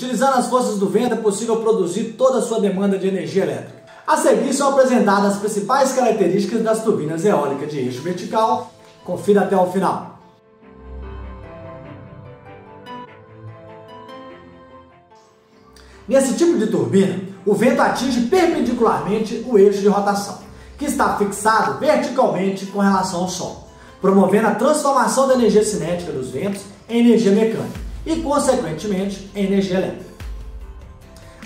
Utilizando as forças do vento é possível produzir toda a sua demanda de energia elétrica. A seguir são apresentadas as principais características das turbinas eólicas de eixo vertical. Confira até o final. Nesse tipo de turbina, o vento atinge perpendicularmente o eixo de rotação, que está fixado verticalmente com relação ao Sol, promovendo a transformação da energia cinética dos ventos em energia mecânica e, consequentemente, em energia elétrica.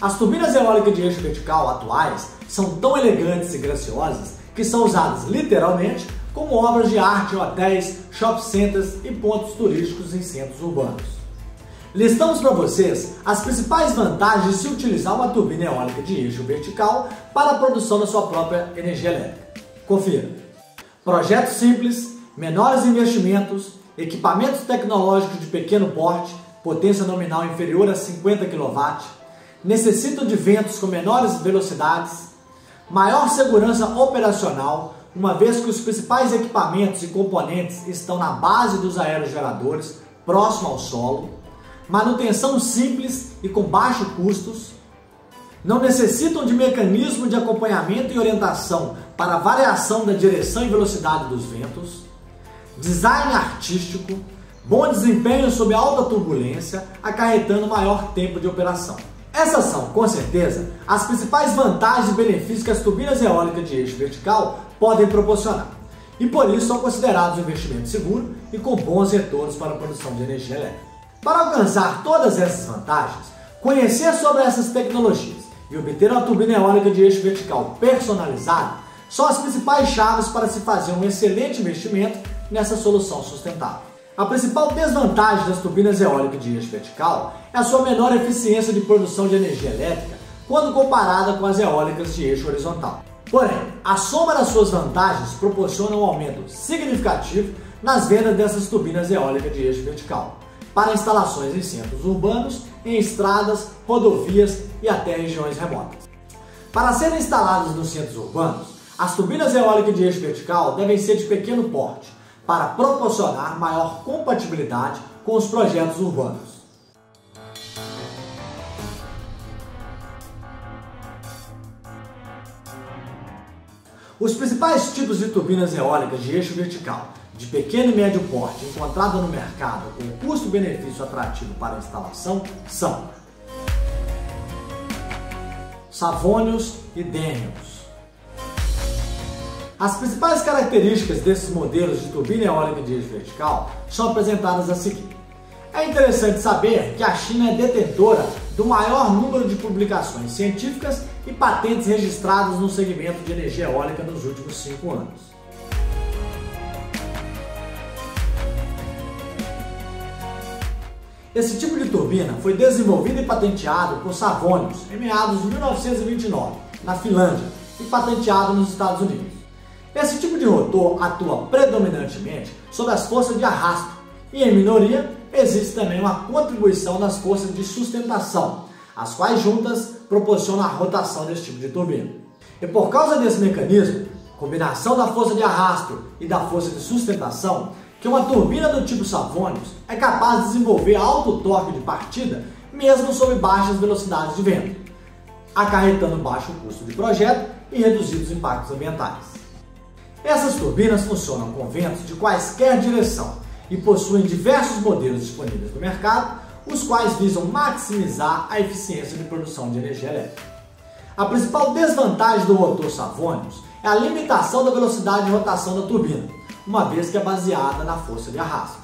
As turbinas eólicas de eixo vertical atuais são tão elegantes e graciosas que são usadas literalmente como obras de arte em hotéis, shopping centers e pontos turísticos em centros urbanos. Listamos para vocês as principais vantagens de se utilizar uma turbina eólica de eixo vertical para a produção da sua própria energia elétrica. Confira. Projeto simples, menores investimentos, equipamentos tecnológicos de pequeno porte, potência nominal inferior a 50 kW, necessitam de ventos com menores velocidades, maior segurança operacional, uma vez que os principais equipamentos e componentes estão na base dos aerogeradores, próximo ao solo, manutenção simples e com baixos custos, não necessitam de mecanismo de acompanhamento e orientação para variação da direção e velocidade dos ventos, design artístico, bom desempenho sob alta turbulência, acarretando maior tempo de operação. Essas são, com certeza, as principais vantagens e benefícios que as turbinas eólicas de eixo vertical podem proporcionar. E por isso são considerados um investimento seguro e com bons retornos para a produção de energia elétrica. Para alcançar todas essas vantagens, conhecer sobre essas tecnologias e obter uma turbina eólica de eixo vertical personalizada são as principais chaves para se fazer um excelente investimento nessa solução sustentável. A principal desvantagem das turbinas eólicas de eixo vertical é a sua menor eficiência de produção de energia elétrica quando comparada com as eólicas de eixo horizontal. Porém, a soma das suas vantagens proporciona um aumento significativo nas vendas dessas turbinas eólicas de eixo vertical para instalações em centros urbanos, em estradas, rodovias e até regiões remotas. Para serem instaladas nos centros urbanos, as turbinas eólicas de eixo vertical devem ser de pequeno porte, para proporcionar maior compatibilidade com os projetos urbanos. Os principais tipos de turbinas eólicas de eixo vertical de pequeno e médio porte encontrada no mercado com custo-benefício atrativo para instalação são Savônios e Daniels. As principais características desses modelos de turbina eólica de eixo vertical são apresentadas a seguir. É interessante saber que a China é detentora do maior número de publicações científicas e patentes registradas no segmento de energia eólica nos últimos cinco anos. Esse tipo de turbina foi desenvolvido e patenteado por Savonius em meados de 1929, na Finlândia, e patenteado nos Estados Unidos. Esse tipo de rotor atua predominantemente sobre as forças de arrasto e, em minoria, existe também uma contribuição das forças de sustentação, as quais juntas proporcionam a rotação desse tipo de turbina. E por causa desse mecanismo, combinação da força de arrasto e da força de sustentação, que uma turbina do tipo Savonius é capaz de desenvolver alto torque de partida mesmo sob baixas velocidades de vento, acarretando baixo custo de projeto e reduzidos impactos ambientais. Essas turbinas funcionam com ventos de quaisquer direção e possuem diversos modelos disponíveis no mercado, os quais visam maximizar a eficiência de produção de energia elétrica. A principal desvantagem do rotor Savonius é a limitação da velocidade de rotação da turbina, uma vez que é baseada na força de arrasto.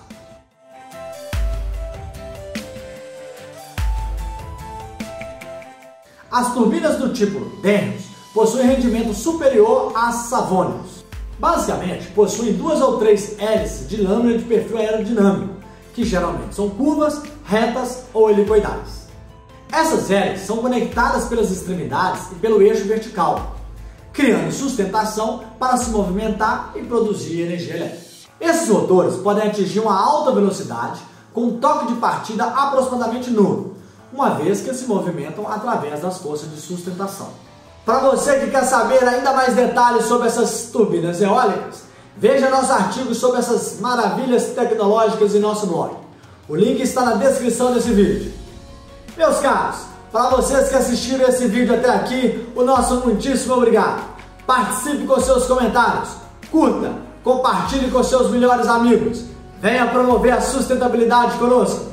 As turbinas do tipo Daniels possuem rendimento superior às Savonius. Basicamente, possuem duas ou três hélices de lâmina de perfil aerodinâmico, que geralmente são curvas, retas ou helicoidais. Essas hélices são conectadas pelas extremidades e pelo eixo vertical, criando sustentação para se movimentar e produzir energia elétrica. Esses rotores podem atingir uma alta velocidade com um toque de partida aproximadamente nulo, uma vez que se movimentam através das forças de sustentação. Para você que quer saber ainda mais detalhes sobre essas turbinas eólicas, veja nosso artigo sobre essas maravilhas tecnológicas em nosso blog. O link está na descrição desse vídeo. Meus caros, para vocês que assistiram esse vídeo até aqui, o nosso muitíssimo obrigado. Participe com seus comentários, curta, compartilhe com seus melhores amigos. Venha promover a sustentabilidade conosco.